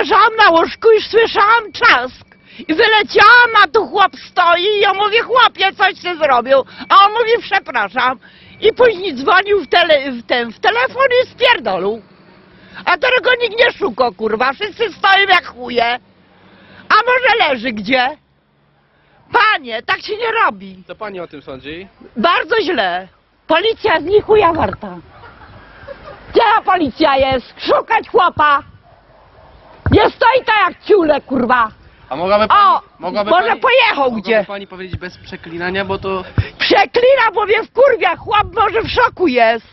Leżałam na łóżku i słyszałam trzask. I wyleciałam, a tu chłop stoi i ja mówię, chłopie, coś się zrobił. A on mówi, przepraszam. I później dzwonił w, tele, w, ten, w telefon i spierdolił. A teraz go nikt nie szuka, kurwa. Wszyscy stoją jak chuje. A może leży gdzie? Panie, tak się nie robi. Co pani o tym sądzi? Bardzo źle. Policja z nich chuja warta. Gdzie policja jest? Szukać chłopa. Stoi tak jak ciule, kurwa. A mogłaby pani... O, mogłaby może pani, pojechał mogłaby gdzie. pani powiedzieć bez przeklinania, bo to... Przeklina, bo mnie wkurwia. Chłop może w szoku jest.